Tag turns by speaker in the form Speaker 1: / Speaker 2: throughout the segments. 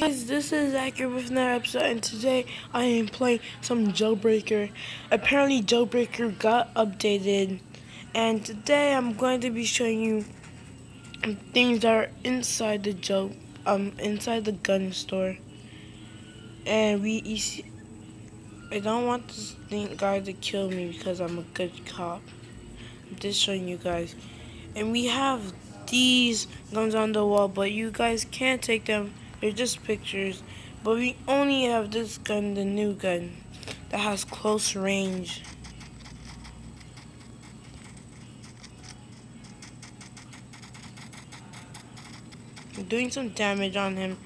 Speaker 1: Guys, this is Accurate with another episode, and today I am playing some Jailbreaker. Apparently, Jailbreaker got updated, and today I'm going to be showing you things that are inside the jail, um, inside the gun store. And we, I don't want this thing guy to kill me because I'm a good cop. I'm just showing you guys, and we have these guns on the wall, but you guys can't take them they're just pictures. But we only have this gun, the new gun, that has close range. I'm doing some damage on him.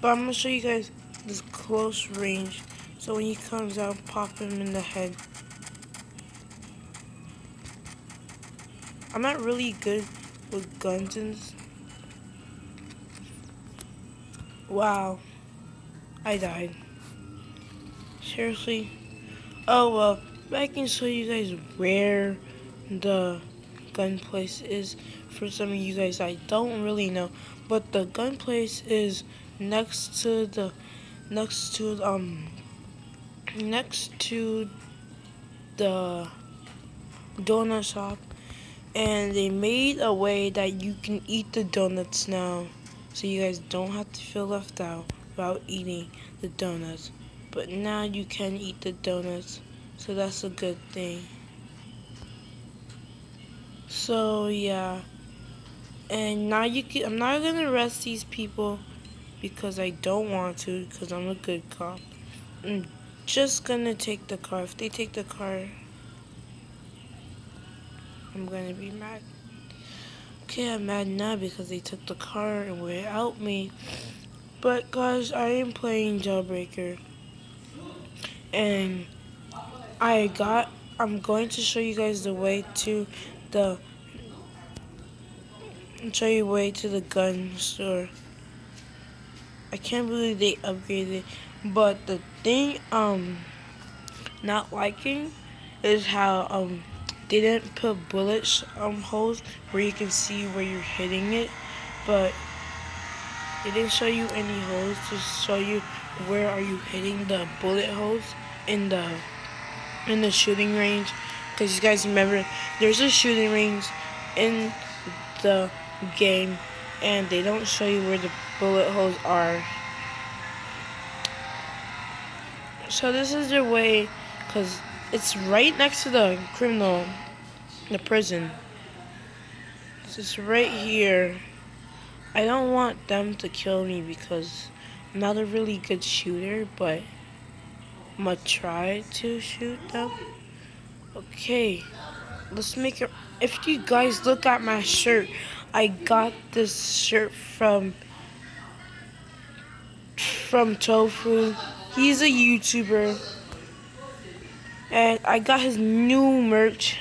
Speaker 1: But I'm going to show you guys this close range. So when he comes out, pop him in the head. I'm not really good with guns and Wow. I died. Seriously? Oh, well, I can show you guys where the gun place is for some of you guys I don't really know. But the gun place is next to the, next to, um, next to the donut shop. And they made a way that you can eat the donuts now so you guys don't have to feel left out about eating the donuts. But now you can eat the donuts, so that's a good thing. So yeah, and now you can. I'm not gonna arrest these people because I don't want to, because I'm a good cop. I'm just gonna take the car. If they take the car, I'm gonna be mad. Okay, I'm mad now because they took the car and without me. But guys, I am playing Jailbreaker. And I got, I'm going to show you guys the way to the, show you way to the gun store. I can't believe they upgraded. But the thing, um, not liking is how, um, they didn't put bullet um, holes where you can see where you're hitting it, but they didn't show you any holes to show you where are you hitting the bullet holes in the in the shooting range. Because you guys remember, there's a shooting range in the game, and they don't show you where the bullet holes are. So this is their way, because it's right next to the criminal, the prison. It's just right here. I don't want them to kill me because I'm not a really good shooter, but I'm gonna try to shoot them. Okay, let's make it. If you guys look at my shirt, I got this shirt from from Tofu. He's a YouTuber. And I got his new merch,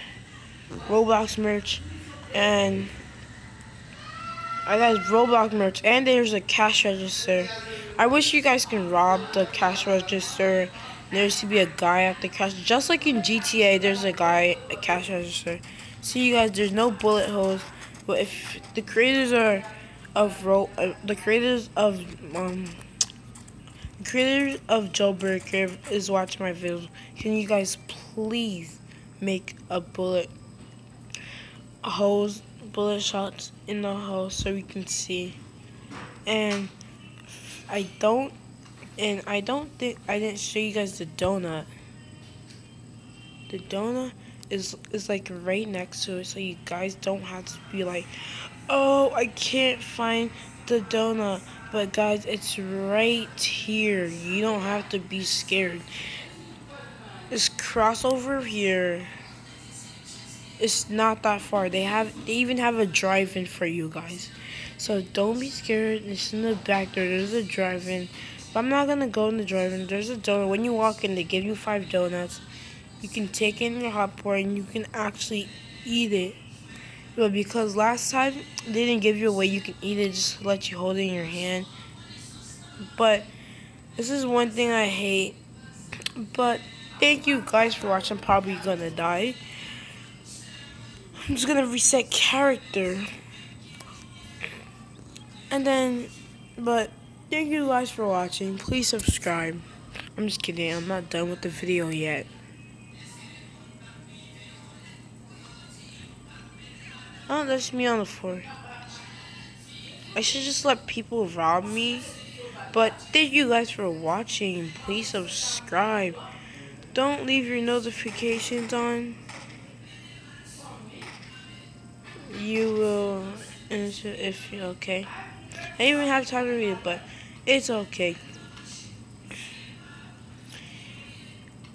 Speaker 1: Roblox merch, and I got his Roblox merch, and there's a cash register. I wish you guys can rob the cash register. There used to be a guy at the cash, just like in GTA. There's a guy at cash register. See you guys. There's no bullet holes, but if the creators are of ro uh, the creators of um creator of Jailbreaker is watching my video. Can you guys please make a bullet hose, bullet shots in the hole so we can see? And I don't, and I don't think I didn't show you guys the donut. The donut is is like right next to it, so you guys don't have to be like, oh, I can't find the donut. But guys, it's right here. You don't have to be scared. This crossover here. It's not that far. They have they even have a drive-in for you guys. So don't be scared. It's in the back there. There's a drive-in. But I'm not gonna go in the drive-in. There's a donut. When you walk in, they give you five donuts. You can take in your hot pot and you can actually eat it. But because last time they didn't give you a way you can eat it, just let you hold it in your hand. But this is one thing I hate. But thank you guys for watching. I'm probably gonna die. I'm just gonna reset character. And then, but thank you guys for watching. Please subscribe. I'm just kidding. I'm not done with the video yet. Oh, that's me on the floor. I should just let people rob me. But thank you guys for watching. Please subscribe. Don't leave your notifications on. You will answer if you're okay. I didn't even have time to read it, but it's okay.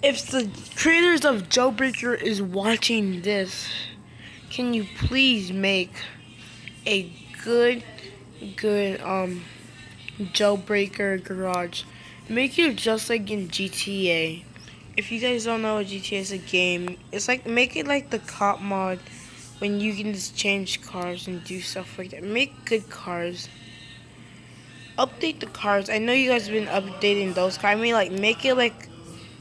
Speaker 1: If the creators of Joe Jailbreaker is watching this, can you please make a good, good um Jailbreaker garage? Make it just like in GTA. If you guys don't know, GTA is a game. It's like make it like the cop mod when you can just change cars and do stuff like that. Make good cars. Update the cars. I know you guys have been updating those cars. I mean, like, make it, like,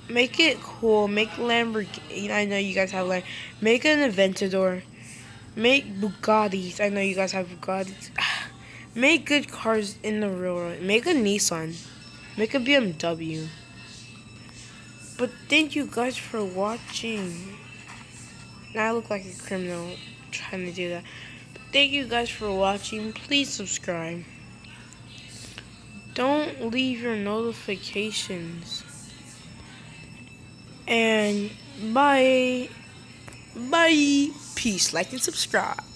Speaker 1: make it cool. Make Lamborghini. I know you guys have, like, make an Aventador. Make Bugattis. I know you guys have Bugattis. make good cars in the real world. Make a Nissan. Make a BMW. But thank you guys for watching. Now I look like a criminal trying to do that. But thank you guys for watching. Please subscribe. Don't leave your notifications. And bye. Bye. Peace. Like and subscribe.